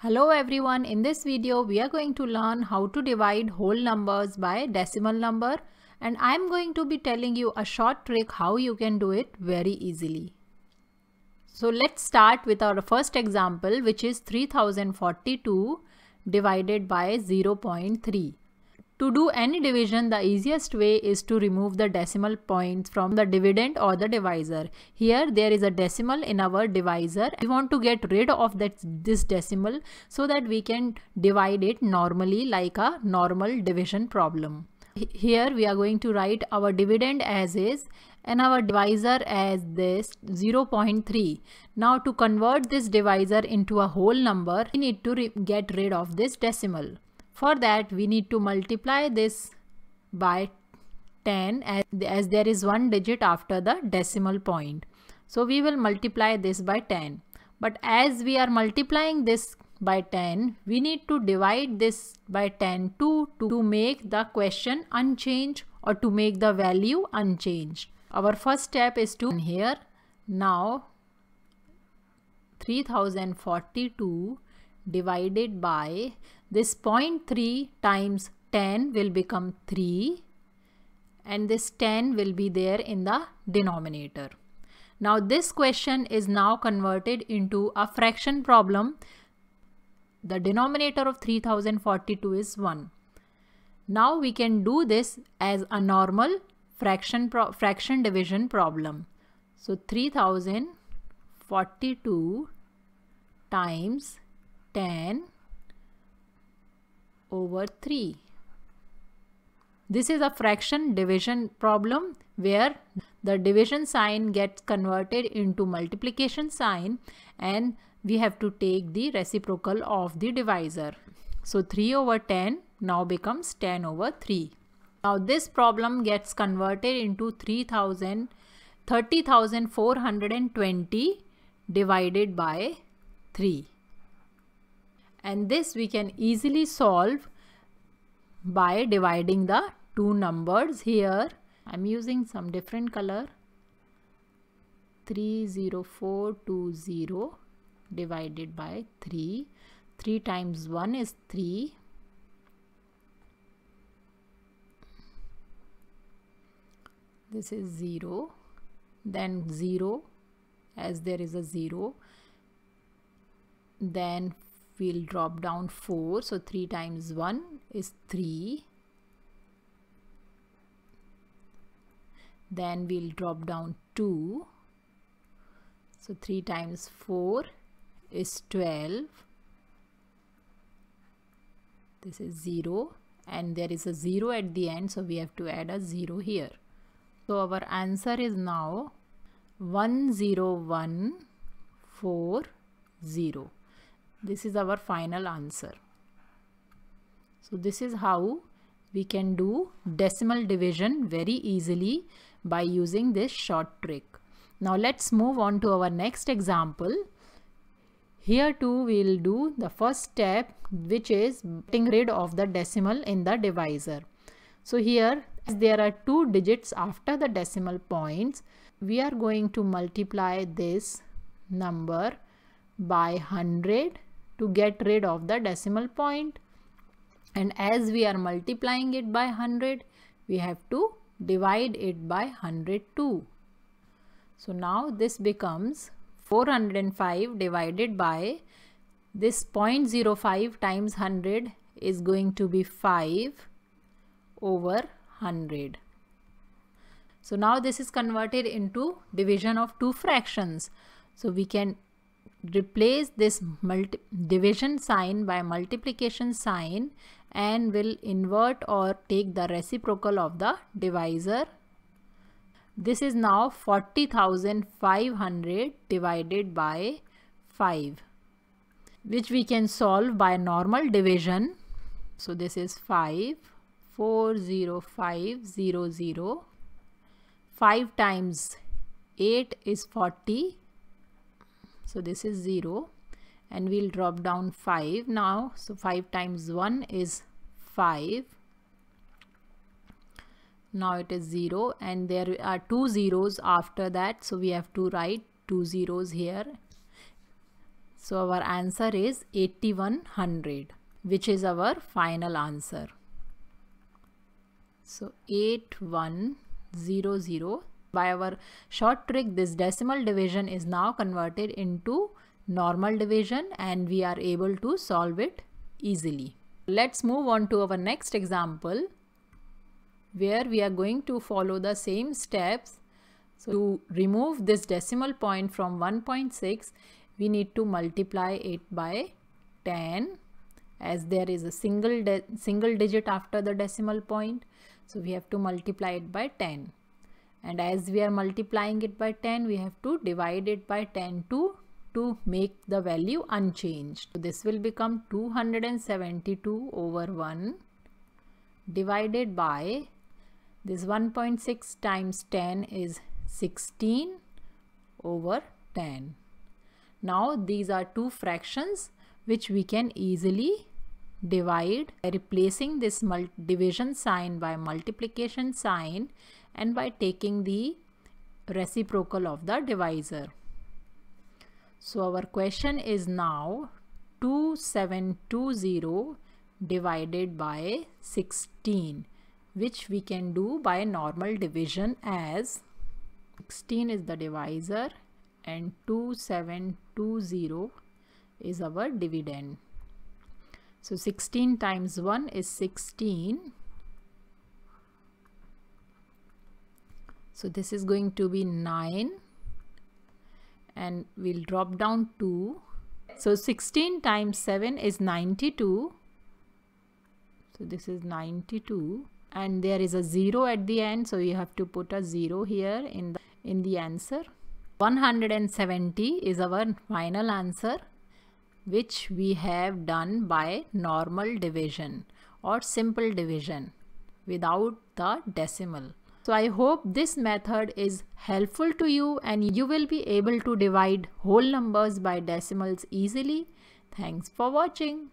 Hello everyone, in this video we are going to learn how to divide whole numbers by decimal number and I am going to be telling you a short trick how you can do it very easily. So let's start with our first example which is 3042 divided by 0.3. To do any division, the easiest way is to remove the decimal points from the dividend or the divisor. Here there is a decimal in our divisor. We want to get rid of that this decimal so that we can divide it normally like a normal division problem. Here we are going to write our dividend as is and our divisor as this 0.3. Now to convert this divisor into a whole number, we need to get rid of this decimal. For that we need to multiply this by 10 as, as there is one digit after the decimal point. So we will multiply this by 10. But as we are multiplying this by 10, we need to divide this by 10 to, to make the question unchanged or to make the value unchanged. Our first step is to here. Now 3042 divided by this 0.3 times 10 will become 3 and this 10 will be there in the denominator. Now this question is now converted into a fraction problem. The denominator of 3042 is 1. Now we can do this as a normal fraction fraction division problem. So 3042 times 10 over 3. This is a fraction division problem where the division sign gets converted into multiplication sign and we have to take the reciprocal of the divisor. So 3 over 10 now becomes 10 over 3. Now this problem gets converted into 3000 30,420 divided by 3 and this we can easily solve by dividing the two numbers here. I'm using some different color. 30420 divided by 3 3 times 1 is 3 this is 0 then 0 as there is a 0 then we'll drop down 4 so 3 times 1 is 3 then we'll drop down 2 so 3 times 4 is 12 this is 0 and there is a 0 at the end so we have to add a 0 here. So our answer is now 10140 this is our final answer. So this is how we can do decimal division very easily by using this short trick. Now let's move on to our next example. Here too we'll do the first step which is getting rid of the decimal in the divisor. So here as there are two digits after the decimal points we are going to multiply this number by 100 to get rid of the decimal point and as we are multiplying it by 100 we have to divide it by 100 too. So now this becomes 405 divided by this 0.05 times 100 is going to be 5 over 100. So now this is converted into division of two fractions. So we can replace this division sign by multiplication sign and will invert or take the reciprocal of the divisor. This is now 40,500 divided by 5 which we can solve by normal division. So this is 5, 4, 0, 5, 0, 0. 5 times 8 is 40 so this is 0 and we'll drop down 5 now. So 5 times 1 is 5. Now it is 0 and there are two zeros after that. So we have to write two zeros here. So our answer is 8100 which is our final answer. So 8100 by our short trick this decimal division is now converted into normal division and we are able to solve it easily. Let's move on to our next example where we are going to follow the same steps. So to remove this decimal point from 1.6 we need to multiply it by 10 as there is a single single digit after the decimal point so we have to multiply it by 10 and as we are multiplying it by 10 we have to divide it by 10 to to make the value unchanged. So this will become 272 over 1 divided by this 1.6 times 10 is 16 over 10 now these are two fractions which we can easily divide by replacing this division sign by multiplication sign and by taking the reciprocal of the divisor. So our question is now 2720 divided by 16 which we can do by normal division as 16 is the divisor and 2720 is our dividend. So 16 times 1 is 16. So this is going to be 9 and we'll drop down 2. So 16 times 7 is 92. So this is 92 and there is a 0 at the end so you have to put a 0 here in the in the answer 170 is our final answer which we have done by normal division or simple division without the decimal. So I hope this method is helpful to you and you will be able to divide whole numbers by decimals easily. Thanks for watching.